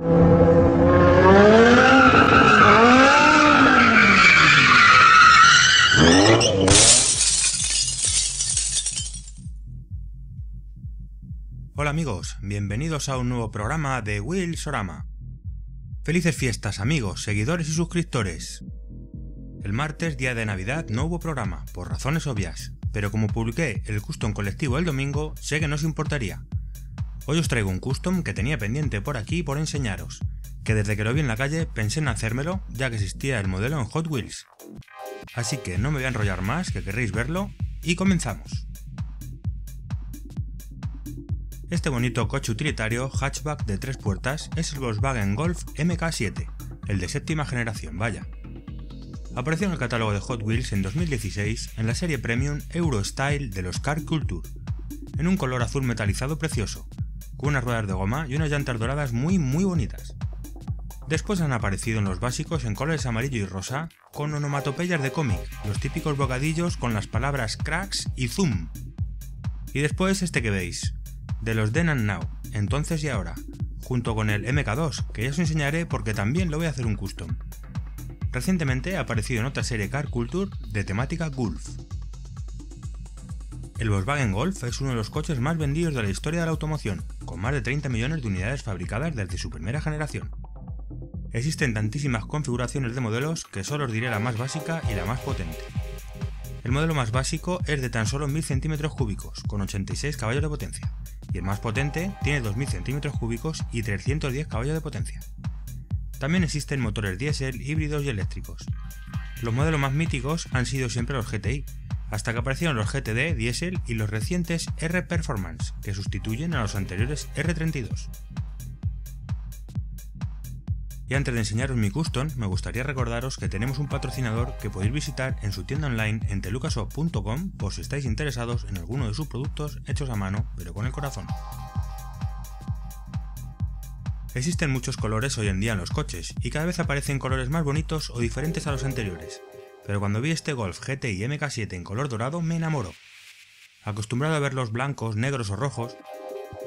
Hola amigos, bienvenidos a un nuevo programa de Will Sorama. Felices fiestas amigos, seguidores y suscriptores. El martes, día de Navidad, no hubo programa, por razones obvias, pero como publiqué el custom colectivo el domingo, sé que no os importaría. Hoy os traigo un custom que tenía pendiente por aquí por enseñaros, que desde que lo vi en la calle pensé en hacérmelo ya que existía el modelo en Hot Wheels. Así que no me voy a enrollar más, que querréis verlo, y comenzamos. Este bonito coche utilitario hatchback de tres puertas es el Volkswagen Golf MK7, el de séptima generación, vaya. Apareció en el catálogo de Hot Wheels en 2016 en la serie Premium Eurostyle de los Car Culture, en un color azul metalizado precioso, con unas ruedas de goma y unas llantas doradas muy muy bonitas. Después han aparecido en los básicos en colores amarillo y rosa, con onomatopeyas de cómic, los típicos bocadillos con las palabras cracks y zoom. Y después este que veis, de los Then and Now, entonces y ahora, junto con el MK2, que ya os enseñaré porque también lo voy a hacer un custom. Recientemente ha aparecido en otra serie Car Culture de temática Golf. El Volkswagen Golf es uno de los coches más vendidos de la historia de la automoción, con más de 30 millones de unidades fabricadas desde su primera generación. Existen tantísimas configuraciones de modelos que solo os diré la más básica y la más potente. El modelo más básico es de tan solo 1000 centímetros cúbicos, con 86 caballos de potencia, y el más potente tiene 2000 centímetros cúbicos y 310 caballos de potencia. También existen motores diésel, híbridos y eléctricos. Los modelos más míticos han sido siempre los GTI, hasta que aparecieron los GTD diésel y los recientes R Performance, que sustituyen a los anteriores R32. Y antes de enseñaros mi custom, me gustaría recordaros que tenemos un patrocinador que podéis visitar en su tienda online en telucaso.com por si estáis interesados en alguno de sus productos hechos a mano, pero con el corazón. Existen muchos colores hoy en día en los coches, y cada vez aparecen colores más bonitos o diferentes a los anteriores, pero cuando vi este Golf GTI MK7 en color dorado me enamoró. Acostumbrado a ver los blancos, negros o rojos,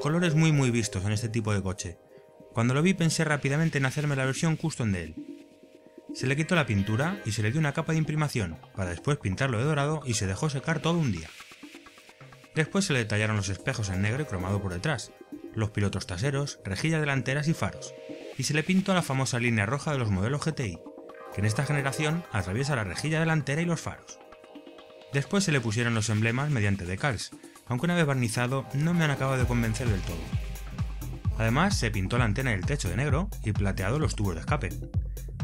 colores muy muy vistos en este tipo de coche, cuando lo vi pensé rápidamente en hacerme la versión custom de él. Se le quitó la pintura y se le dio una capa de imprimación, para después pintarlo de dorado y se dejó secar todo un día. Después se le detallaron los espejos en negro y cromado por detrás, los pilotos traseros, rejillas delanteras y faros, y se le pintó la famosa línea roja de los modelos GTI, que en esta generación atraviesa la rejilla delantera y los faros. Después se le pusieron los emblemas mediante decals, aunque una vez barnizado no me han acabado de convencer del todo. Además, se pintó la antena el techo de negro y plateado los tubos de escape.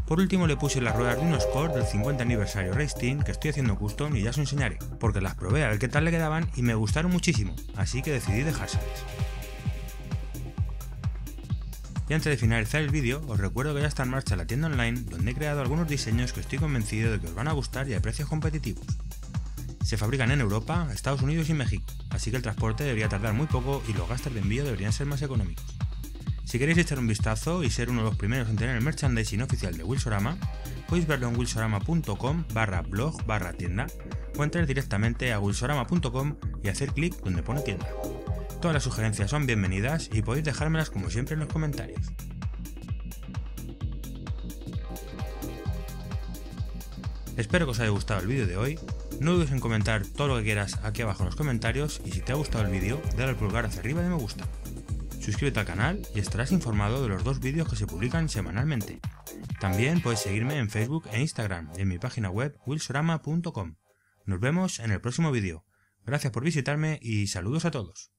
Por último le puse las ruedas de un Score del 50 aniversario Team que estoy haciendo custom y ya os enseñaré, porque las probé a ver qué tal le quedaban y me gustaron muchísimo, así que decidí dejárselas. Y antes de finalizar el vídeo, os recuerdo que ya está en marcha la tienda online donde he creado algunos diseños que estoy convencido de que os van a gustar y a precios competitivos. Se fabrican en Europa, Estados Unidos y México, así que el transporte debería tardar muy poco y los gastos de envío deberían ser más económicos. Si queréis echar un vistazo y ser uno de los primeros en tener el merchandising oficial de Wilsorama, podéis verlo en wilsorama.com barra blog barra tienda o entrar directamente a wilsorama.com y hacer clic donde pone tienda. Todas las sugerencias son bienvenidas y podéis dejármelas como siempre en los comentarios. Espero que os haya gustado el vídeo de hoy, no dudes en comentar todo lo que quieras aquí abajo en los comentarios y si te ha gustado el vídeo, dale al pulgar hacia arriba de me gusta. Suscríbete al canal y estarás informado de los dos vídeos que se publican semanalmente. También puedes seguirme en Facebook e Instagram en mi página web wilsorama.com. Nos vemos en el próximo vídeo. Gracias por visitarme y saludos a todos.